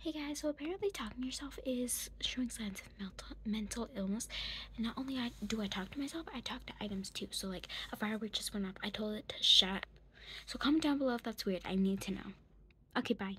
Hey guys, so apparently talking to yourself is showing signs of mental illness. And not only I do I talk to myself, I talk to items too. So like a firework just went up. I told it to shut. up. So comment down below if that's weird. I need to know. Okay, bye.